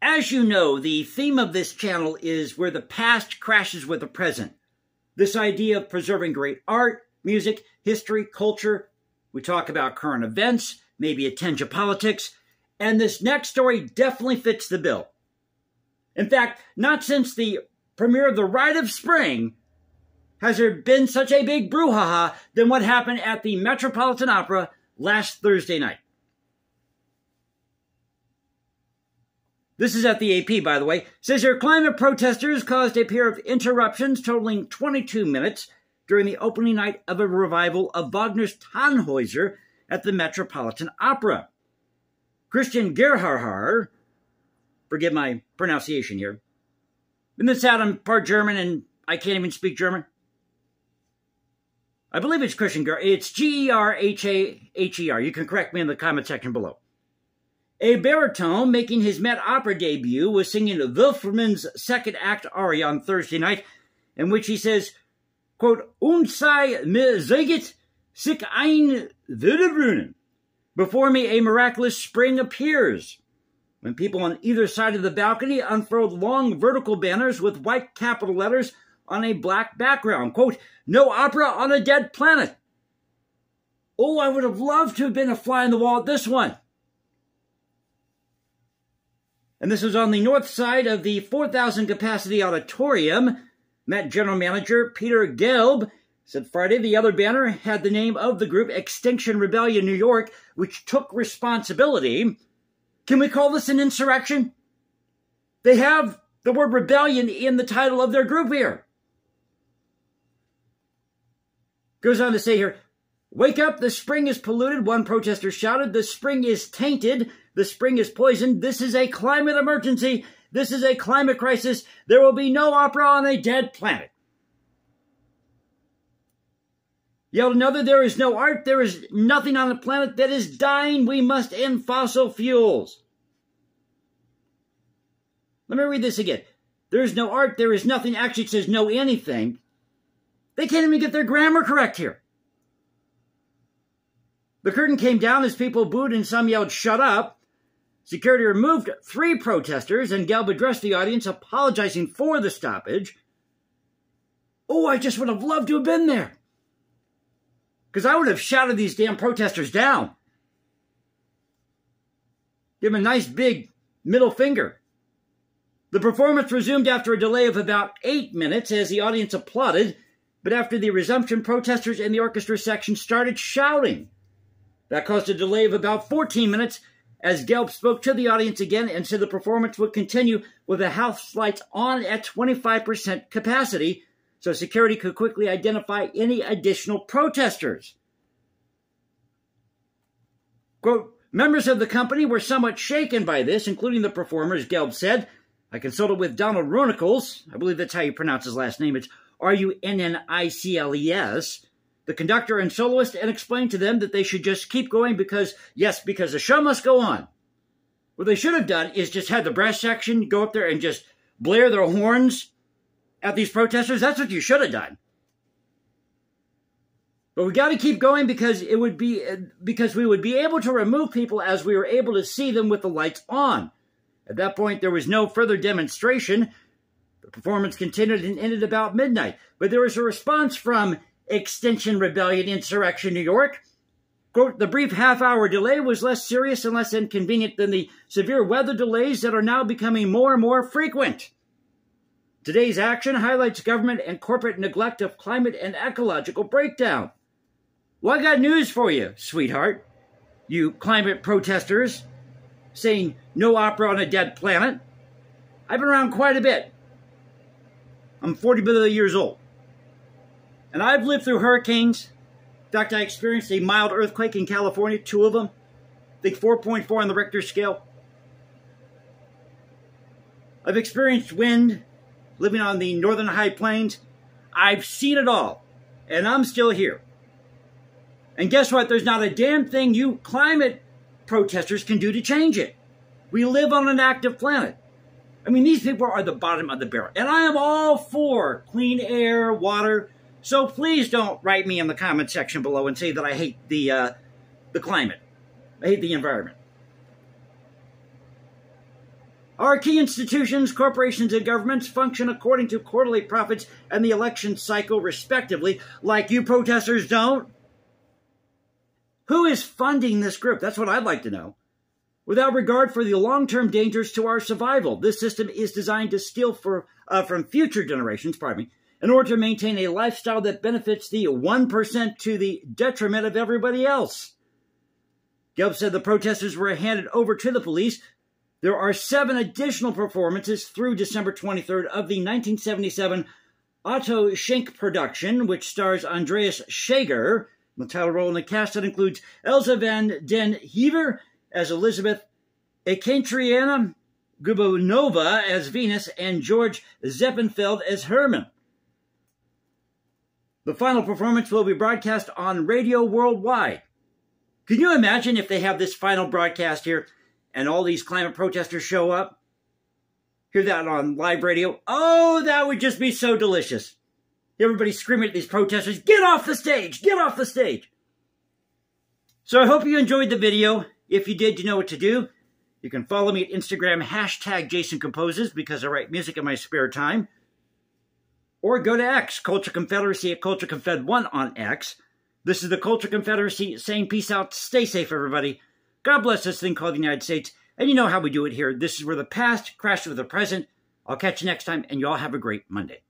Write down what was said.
As you know, the theme of this channel is where the past crashes with the present. This idea of preserving great art, music, history, culture. We talk about current events, maybe a tinge of politics, and this next story definitely fits the bill. In fact, not since the premiere of The Rite of Spring has there been such a big brouhaha than what happened at the Metropolitan Opera last Thursday night. This is at the AP, by the way. Says your climate protesters caused a pair of interruptions totaling 22 minutes during the opening night of a revival of Wagner's Tannhäuser at the Metropolitan Opera. Christian Gerharhar, forgive my pronunciation here, and this out I'm part German and I can't even speak German. I believe it's Christian Ger. It's G E R H A H E R. You can correct me in the comment section below. A baritone making his Met Opera debut was singing Wolfram's second act aria on Thursday night, in which he says, quote, Und sei mir zeget sich ein Wilderbrunnen. Before me a miraculous spring appears. When people on either side of the balcony unfurled long vertical banners with white capital letters on a black background. Quote, no opera on a dead planet. Oh, I would have loved to have been a fly on the wall at this one. And this was on the north side of the 4,000 capacity auditorium. Met General Manager Peter Gelb said Friday the other banner had the name of the group Extinction Rebellion New York, which took responsibility. Can we call this an insurrection? They have the word rebellion in the title of their group here. Goes on to say here, Wake up, the spring is polluted, one protester shouted. The spring is tainted. The spring is poisoned. This is a climate emergency. This is a climate crisis. There will be no opera on a dead planet. Yelled another, there is no art. There is nothing on the planet that is dying. We must end fossil fuels. Let me read this again. There is no art. There is nothing. Actually, it says no anything. They can't even get their grammar correct here. The curtain came down as people booed and some yelled, Shut up. Security removed three protesters, and Gelb addressed the audience, apologizing for the stoppage. Oh, I just would have loved to have been there. Because I would have shouted these damn protesters down. Give them a nice big middle finger. The performance resumed after a delay of about eight minutes as the audience applauded but after the resumption, protesters in the orchestra section started shouting. That caused a delay of about 14 minutes as Gelb spoke to the audience again and said the performance would continue with the house lights on at 25% capacity so security could quickly identify any additional protesters. Quote, Members of the company were somewhat shaken by this, including the performers, Gelb said. I consulted with Donald Runnicles, I believe that's how you pronounce his last name. It's R U N N I C L E S, the conductor and soloist, and explained to them that they should just keep going because, yes, because the show must go on. What they should have done is just had the brass section go up there and just blare their horns at these protesters. That's what you should have done. But we got to keep going because it would be uh, because we would be able to remove people as we were able to see them with the lights on. At that point, there was no further demonstration the performance continued and ended about midnight, but there was a response from Extinction Rebellion Insurrection New York. Quote, the brief half hour delay was less serious and less inconvenient than the severe weather delays that are now becoming more and more frequent. Today's action highlights government and corporate neglect of climate and ecological breakdown. Well, I got news for you, sweetheart. You climate protesters saying no opera on a dead planet. I've been around quite a bit. I'm 40 billion years old. And I've lived through hurricanes. In fact, I experienced a mild earthquake in California, two of them. I think 4.4 on the Richter scale. I've experienced wind living on the northern high plains. I've seen it all. And I'm still here. And guess what? There's not a damn thing you climate protesters can do to change it. We live on an active planet. I mean, these people are the bottom of the barrel. And I am all for clean air, water. So please don't write me in the comment section below and say that I hate the, uh, the climate. I hate the environment. Our key institutions, corporations, and governments function according to quarterly profits and the election cycle, respectively, like you protesters don't. Who is funding this group? That's what I'd like to know. Without regard for the long-term dangers to our survival, this system is designed to steal for, uh, from future generations, pardon me, in order to maintain a lifestyle that benefits the 1% to the detriment of everybody else. Gelb said the protesters were handed over to the police. There are seven additional performances through December 23rd of the 1977 Otto Schenk production, which stars Andreas Schager. The title role in the cast that includes Elza van den Heever as Elisabeth, Ekaterina Gubanova as Venus, and George Zeppenfeld as Hermann. The final performance will be broadcast on radio worldwide. Can you imagine if they have this final broadcast here and all these climate protesters show up? Hear that on live radio? Oh, that would just be so delicious. Everybody screaming at these protesters, get off the stage, get off the stage. So I hope you enjoyed the video. If you did, you know what to do. You can follow me at Instagram, hashtag Jadon Composes, because I write music in my spare time. Or go to X, Culture Confederacy at Culture Confed1 on X. This is the Culture Confederacy saying peace out. Stay safe, everybody. God bless this thing called the United States. And you know how we do it here. This is where the past crashes with the present. I'll catch you next time, and you all have a great Monday.